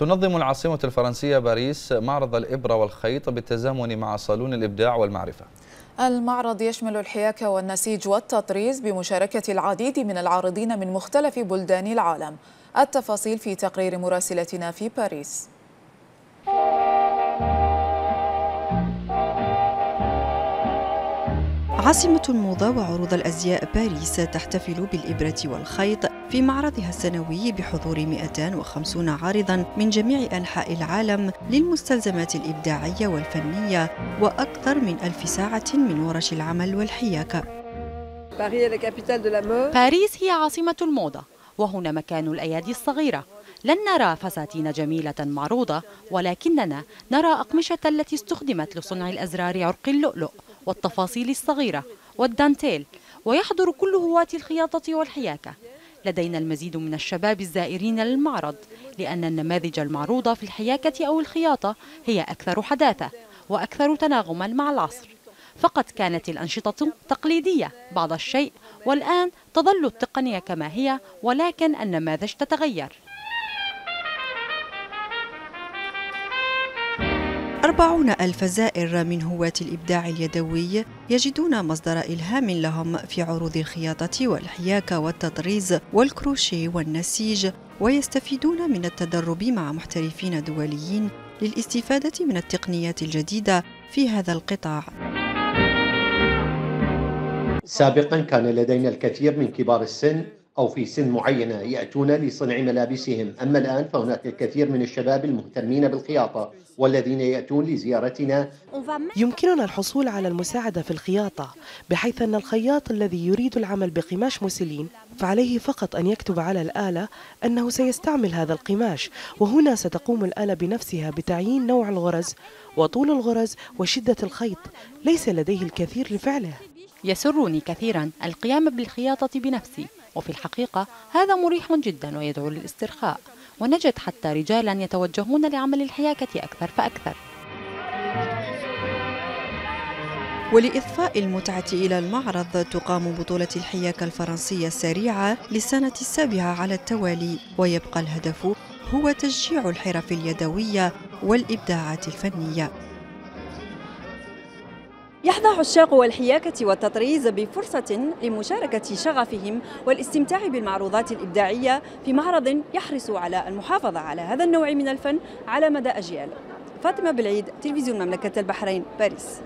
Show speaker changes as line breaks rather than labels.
تنظم العاصمة الفرنسية باريس معرض الإبرة والخيط بالتزامن مع صالون الإبداع والمعرفة.
المعرض يشمل الحياكة والنسيج والتطريز بمشاركة العديد من العارضين من مختلف بلدان العالم. التفاصيل في تقرير مراسلتنا في باريس.
عاصمة الموضة وعروض الأزياء باريس تحتفل بالإبرة والخيط في معرضها السنوي بحضور 250 عارضا من جميع أنحاء العالم للمستلزمات الإبداعية والفنية وأكثر من ألف ساعة من ورش العمل والحياكة
باريس هي عاصمة الموضة وهنا مكان الأيادي الصغيرة. لن نرى فساتين جميلة معروضة ولكننا نرى أقمشة التي استخدمت لصنع الأزرار عرق اللؤلؤ والتفاصيل الصغيرة والدانتيل ويحضر كل هواة الخياطة والحياكة. لدينا المزيد من الشباب الزائرين للمعرض لأن النماذج المعروضة في الحياكة أو الخياطة هي أكثر حداثة وأكثر تناغما مع العصر. فقد كانت الأنشطة تقليدية بعض الشيء والآن تظل التقنية كما هي ولكن النماذج تتغير.
أربعون ألف زائر من هواة الإبداع اليدوي يجدون مصدر إلهام لهم في عروض الخياطة والحياكة والتطريز والكروشيه والنسيج ويستفيدون من التدرب مع محترفين دوليين للاستفادة من التقنيات الجديدة في هذا القطاع.
سابقا كان لدينا الكثير من كبار السن أو في سن معينة يأتون لصنع ملابسهم. أما الآن فهناك الكثير من الشباب المهتمين بالخياطة والذين يأتون لزيارتنا.
يمكننا الحصول على المساعدة في الخياطة بحيث أن الخياط الذي يريد العمل بقماش موسلين فعليه فقط أن يكتب على الآلة أنه سيستعمل هذا القماش وهنا ستقوم الآلة بنفسها بتعيين نوع الغرز وطول الغرز وشدة الخيط ليس لديه الكثير لفعله.
يسرني كثيرا القيام بالخياطة بنفسي. وفي الحقيقة هذا مريح جدا ويدعو للاسترخاء ونجد حتى رجالا يتوجهون لعمل الحياكة أكثر فأكثر.
ولإضفاء المتعة إلى المعرض تقام بطولة الحياكة الفرنسية السريعة للسنة السابعة على التوالي ويبقى الهدف هو تشجيع الحرف اليدوية والإبداعات الفنية.
يحظى عشاق الحياكة والتطريز بفرصة لمشاركة شغفهم والاستمتاع بالمعروضات الإبداعية في معرض يحرص على المحافظة على هذا النوع من الفن على مدى أجيال. فاطمة بالعيد تلفزيون مملكة البحرين باريس.